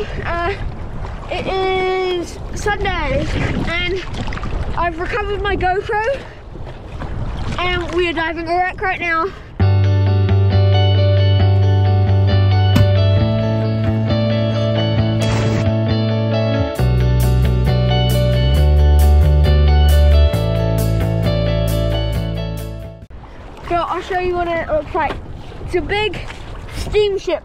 uh, it is Sunday and I've recovered my GoPro and we are diving a wreck right now. So I'll show you what it looks like. It's a big steamship.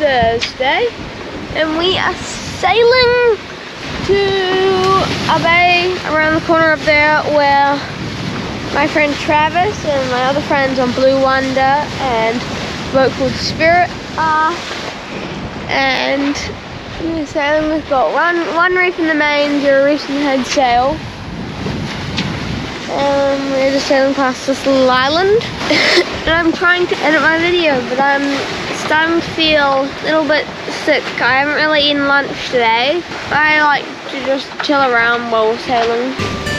Thursday and we are sailing to a bay around the corner up there where my friend Travis and my other friends on Blue Wonder and a boat called Spirit are. And we're sailing, we've got one, one reef in the main, zero reefs in the head sail. Um, we're just sailing past this little island. and I'm trying to edit my video, but I'm to feel a little bit sick. I haven't really eaten lunch today. I like to just chill around while sailing.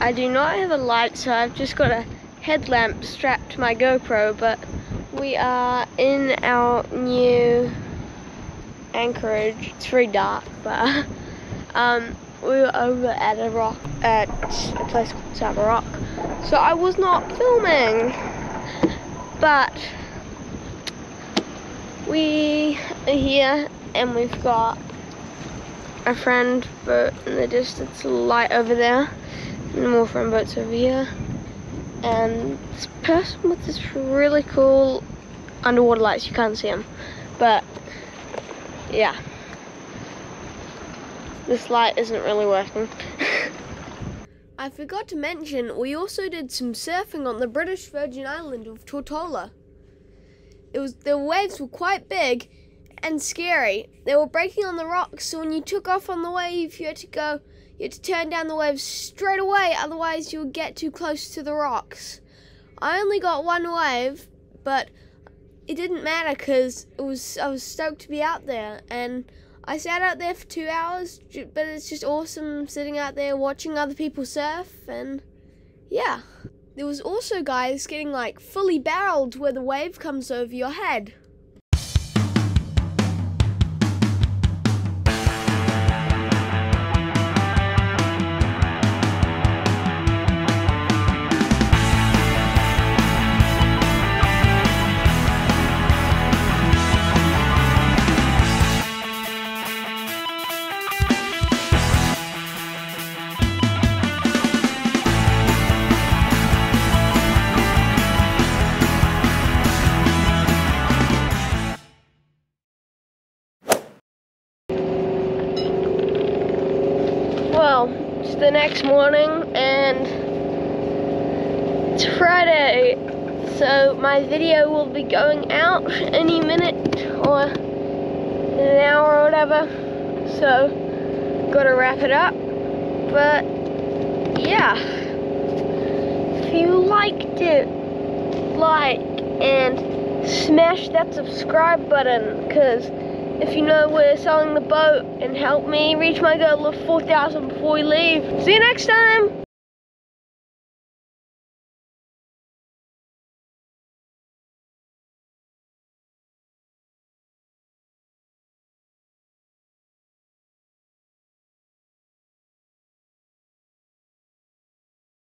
I do not have a light, so I've just got a headlamp strapped to my GoPro, but we are in our new anchorage. It's very dark, but um, we were over at a rock, at a place called Saba Rock. So I was not filming, but we are here and we've got a friend boat in the distance, light over there more friend boats over here. And this person with this really cool underwater lights, you can't see them, but yeah. This light isn't really working. I forgot to mention, we also did some surfing on the British Virgin Island of Tortola. It was the waves were quite big and scary. They were breaking on the rocks, so when you took off on the wave, you had to go you had to turn down the waves straight away, otherwise you'll get too close to the rocks. I only got one wave, but it didn't matter because it was I was stoked to be out there, and I sat out there for two hours. But it's just awesome sitting out there watching other people surf, and yeah. There was also guys getting like fully barreled where the wave comes over your head. It's the next morning and it's Friday, so my video will be going out any minute or an hour or whatever. So, gotta wrap it up. But yeah, if you liked it, like and smash that subscribe button because if you know we're selling the boat and help me reach my goal of 4,000 before we leave. See you next time.